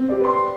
Música